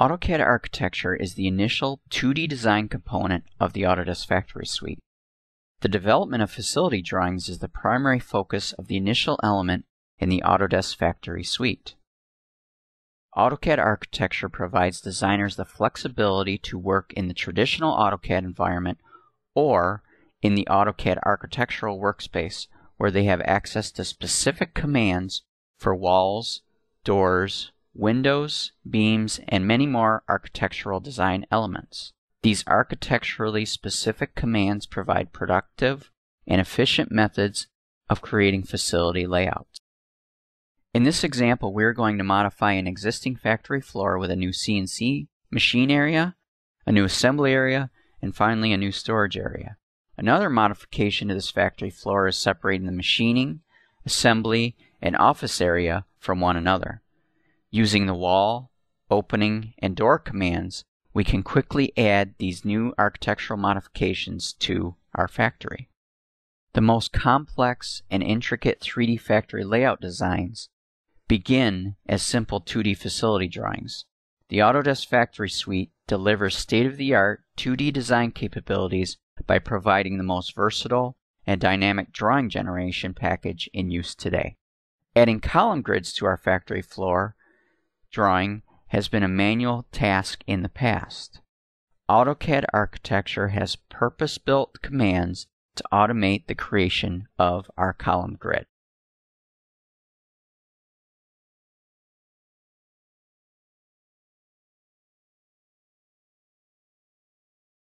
AutoCAD Architecture is the initial 2D design component of the Autodesk Factory Suite. The development of facility drawings is the primary focus of the initial element in the Autodesk Factory Suite. AutoCAD Architecture provides designers the flexibility to work in the traditional AutoCAD environment or in the AutoCAD Architectural Workspace where they have access to specific commands for walls, doors, windows, beams, and many more architectural design elements. These architecturally specific commands provide productive and efficient methods of creating facility layouts. In this example, we're going to modify an existing factory floor with a new CNC machine area, a new assembly area, and finally a new storage area. Another modification to this factory floor is separating the machining, assembly, and office area from one another. Using the wall, opening, and door commands, we can quickly add these new architectural modifications to our factory. The most complex and intricate 3D factory layout designs begin as simple 2D facility drawings. The Autodesk Factory Suite delivers state-of-the-art 2D design capabilities by providing the most versatile and dynamic drawing generation package in use today. Adding column grids to our factory floor drawing has been a manual task in the past. AutoCAD Architecture has purpose-built commands to automate the creation of our column grid.